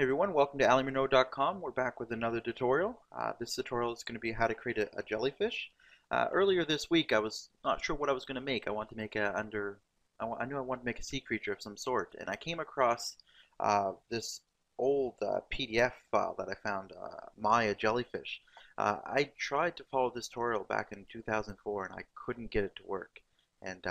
Hey everyone, welcome to AllieMunro.com. We're back with another tutorial. Uh, this tutorial is going to be how to create a, a jellyfish. Uh, earlier this week I was not sure what I was going to make. I wanted to make a under, I, I, knew I wanted to make a sea creature of some sort and I came across uh, this old uh, PDF file that I found, uh, Maya Jellyfish. Uh, I tried to follow this tutorial back in 2004 and I couldn't get it to work. And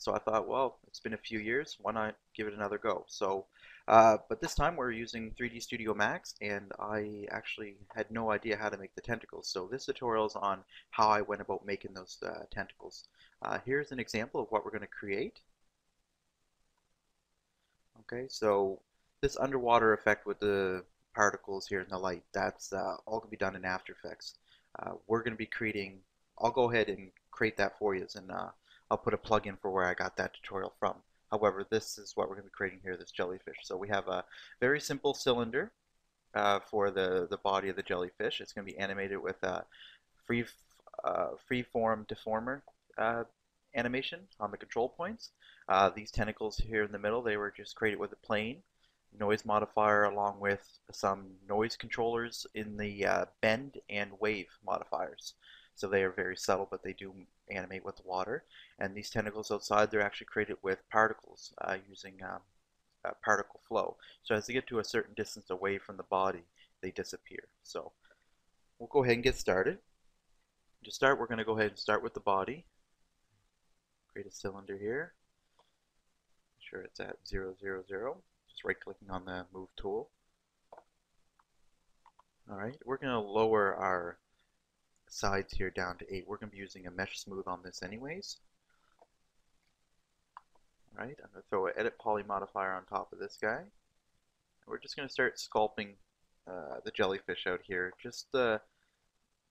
so I thought, well, it's been a few years, why not give it another go? So uh, but this time we're using 3D Studio Max and I actually had no idea how to make the tentacles. So this tutorial is on how I went about making those uh, tentacles. Uh, here's an example of what we're going to create. Okay, so this underwater effect with the particles here in the light, that's uh, all going to be done in After Effects. Uh, we're going to be creating, I'll go ahead and create that for you and I'll put a plug-in for where I got that tutorial from. However, this is what we're going to be creating here, this jellyfish. So we have a very simple cylinder uh, for the, the body of the jellyfish. It's going to be animated with a free, uh, free form deformer uh, animation on the control points. Uh, these tentacles here in the middle, they were just created with a plane noise modifier along with some noise controllers in the uh, bend and wave modifiers. So they are very subtle, but they do animate with water. And these tentacles outside, they're actually created with particles uh, using um, particle flow. So as they get to a certain distance away from the body, they disappear. So we'll go ahead and get started. To start, we're going to go ahead and start with the body. Create a cylinder here. Make sure it's at 0, 0, 0. Just right clicking on the move tool. Alright, we're going to lower our sides here down to 8. We're going to be using a mesh smooth on this anyways. Alright, I'm going to throw an edit poly modifier on top of this guy. We're just going to start sculpting uh, the jellyfish out here, just uh,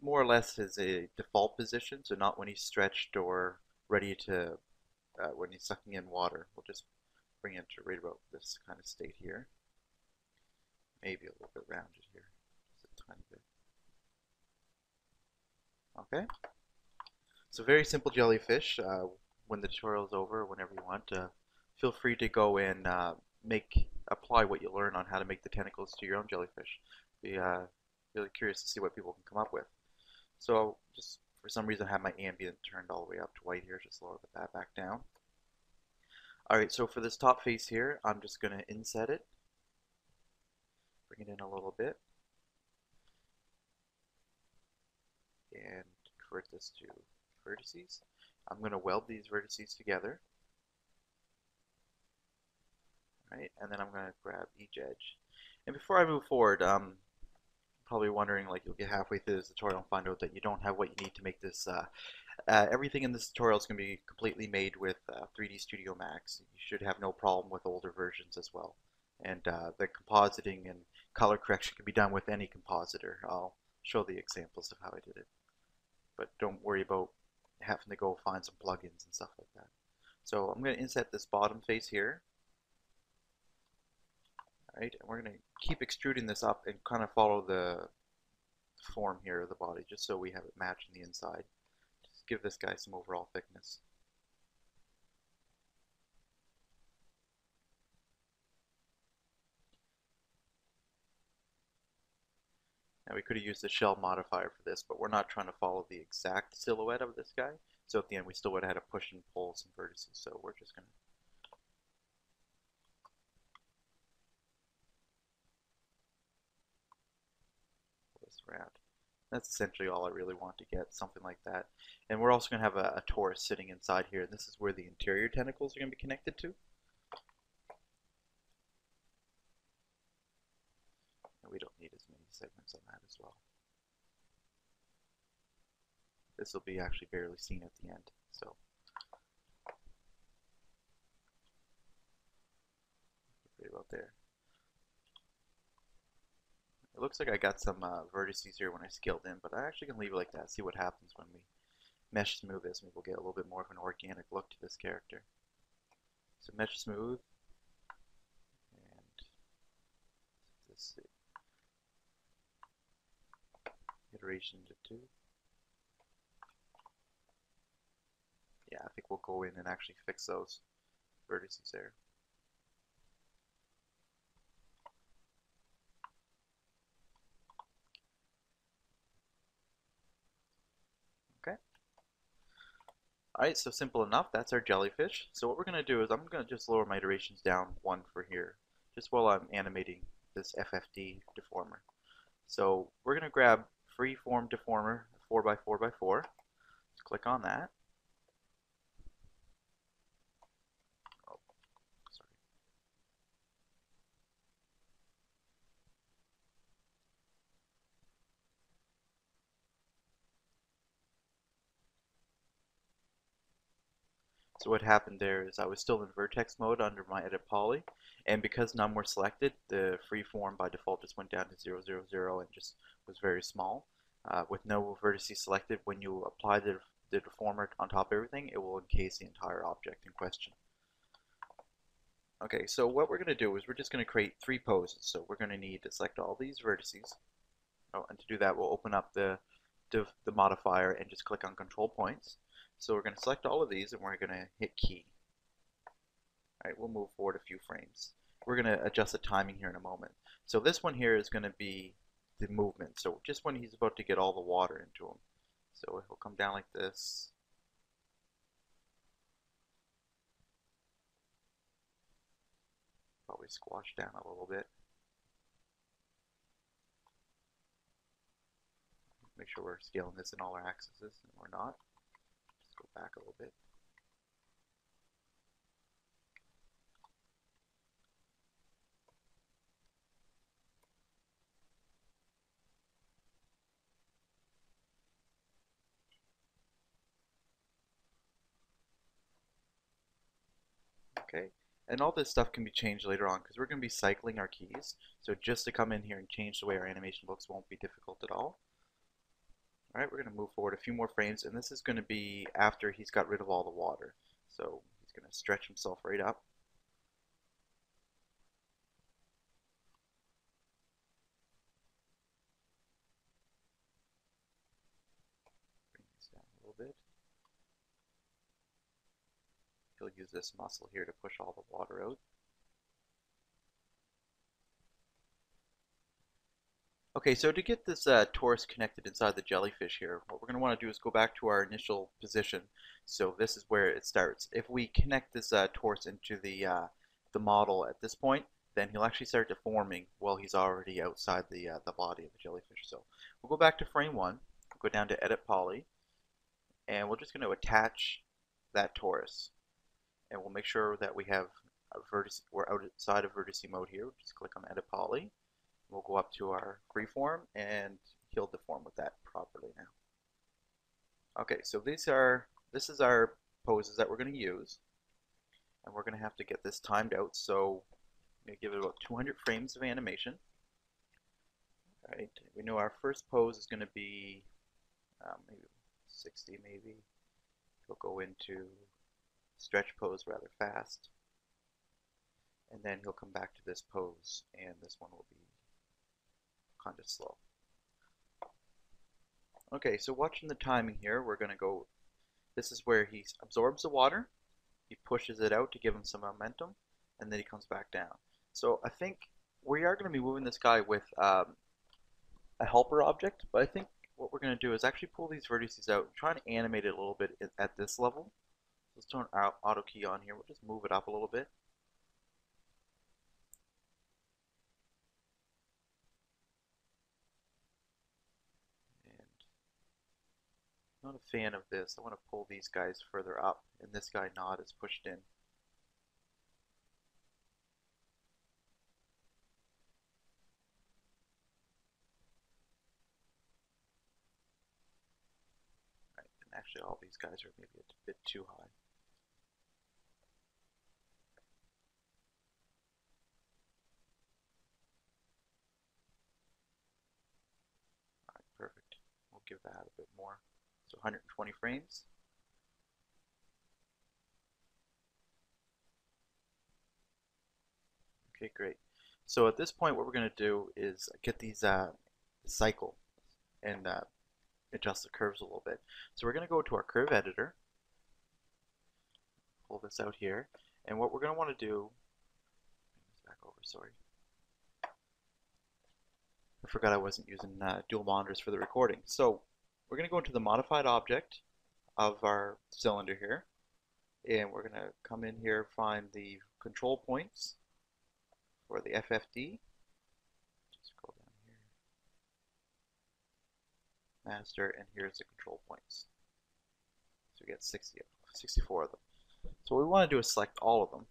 more or less as a default position, so not when he's stretched or ready to, uh, when he's sucking in water. We'll just bring it to right about this kind of state here. Maybe a little bit rounded here, just a tiny bit. Okay. So very simple jellyfish. Uh, when the tutorial is over, whenever you want, uh, feel free to go and uh, make apply what you learn on how to make the tentacles to your own jellyfish. Be uh, really curious to see what people can come up with. So just for some reason I have my ambient turned all the way up to white here. Just lower that back down. Alright, so for this top face here, I'm just going to inset it. Bring it in a little bit. and convert this to vertices. I'm going to weld these vertices together. Right, and then I'm going to grab each edge. And before I move forward, um, probably wondering, like you'll get halfway through this tutorial and find out that you don't have what you need to make this. Uh, uh, everything in this tutorial is going to be completely made with uh, 3D Studio Max. You should have no problem with older versions as well. And uh, the compositing and color correction can be done with any compositor. I'll show the examples of how I did it but don't worry about having to go find some plugins and stuff like that. So I'm going to inset this bottom face here. Alright, and we're going to keep extruding this up and kind of follow the form here of the body just so we have it matching the inside. Just give this guy some overall thickness. Now we could have used the shell modifier for this, but we're not trying to follow the exact silhouette of this guy. So at the end we still would have had to push and pull some vertices, so we're just going to this around. That's essentially all I really want to get, something like that. And we're also going to have a, a torus sitting inside here, this is where the interior tentacles are going to be connected to. And we don't need as many segments on that as well. This will be actually barely seen at the end, so. About there. It looks like I got some uh, vertices here when I scaled in, but I actually can leave it like that, see what happens when we mesh smooth this. Maybe we'll get a little bit more of an organic look to this character. So mesh smooth, and this Iteration to two. Yeah, I think we'll go in and actually fix those vertices there. Okay. Alright, so simple enough. That's our jellyfish. So what we're going to do is I'm going to just lower my iterations down one for here, just while I'm animating this FFD deformer. So we're going to grab freeform deformer 4x4x4. Let's click on that. So what happened there is I was still in vertex mode under my edit poly, and because none were selected, the freeform by default just went down to 0, 0, 0 and just was very small. Uh, with no vertices selected, when you apply the, the deformer on top of everything, it will encase the entire object in question. Okay, so what we're going to do is we're just going to create three poses. So we're going to need to select all these vertices. Oh, and to do that, we'll open up the, the, the modifier and just click on control points. So we're going to select all of these and we're going to hit key. Alright, we'll move forward a few frames. We're going to adjust the timing here in a moment. So this one here is going to be the movement. So just when he's about to get all the water into him. So he'll come down like this. Probably squash down a little bit. Make sure we're scaling this in all our axes, and we're not back a little bit. Okay, and all this stuff can be changed later on because we're going to be cycling our keys. So just to come in here and change the way our animation looks won't be difficult at all. Alright, we're going to move forward a few more frames, and this is going to be after he's got rid of all the water. So he's going to stretch himself right up. Bring this down a little bit. He'll use this muscle here to push all the water out. Okay, so to get this uh, torus connected inside the jellyfish here, what we're going to want to do is go back to our initial position. So this is where it starts. If we connect this uh, torus into the, uh, the model at this point, then he'll actually start deforming while he's already outside the, uh, the body of the jellyfish. So we'll go back to frame one, go down to edit poly, and we're just going to attach that torus. And we'll make sure that we have a vertex, we're outside of vertice mode here. Just click on edit poly We'll go up to our freeform and he'll deform with that properly now. Okay, so these are this is our poses that we're going to use. And we're going to have to get this timed out, so I'm going to give it about 200 frames of animation. Alright, we know our first pose is going to be um, maybe 60 maybe. We'll go into stretch pose rather fast. And then he'll come back to this pose, and this one will be kind of slow. Okay, so watching the timing here, we're going to go, this is where he absorbs the water, he pushes it out to give him some momentum, and then he comes back down. So I think we are going to be moving this guy with um, a helper object, but I think what we're going to do is actually pull these vertices out, try and animate it a little bit at this level. Let's turn our auto key on here, we'll just move it up a little bit. Not a fan of this. I want to pull these guys further up, and this guy not is pushed in. Right, and actually all these guys are maybe a bit too high. Alright, perfect. We'll give that a bit more. So 120 frames. Okay, great. So at this point, what we're going to do is get these uh, cycle and uh, adjust the curves a little bit. So we're going to go to our curve editor, pull this out here, and what we're going to want to do, back over, sorry. I forgot I wasn't using uh, dual monitors for the recording. So we're going to go into the modified object, of our cylinder here. And we're going to come in here, find the control points for the FFD. Just scroll down here. Master, and here's the control points. So we get 60, 64 of them. So what we want to do is select all of them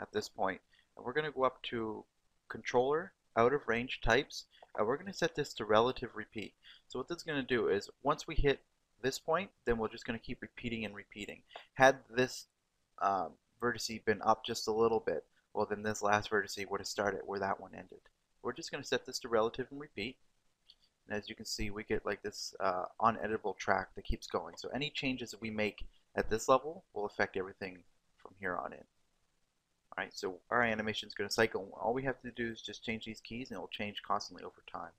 at this. And we're going to go up to controller, out of range types, and we're going to set this to relative repeat. So what this is going to do is once we hit this point, then we're just going to keep repeating and repeating. Had this um, vertice been up just a little bit, well then this last vertice would have started where that one ended. We're just going to set this to relative and repeat. And as you can see, we get like this uh, uneditable track that keeps going. So any changes that we make at this level will affect everything from here on in. Alright, so our animation is going to cycle. All we have to do is just change these keys and it will change constantly over time.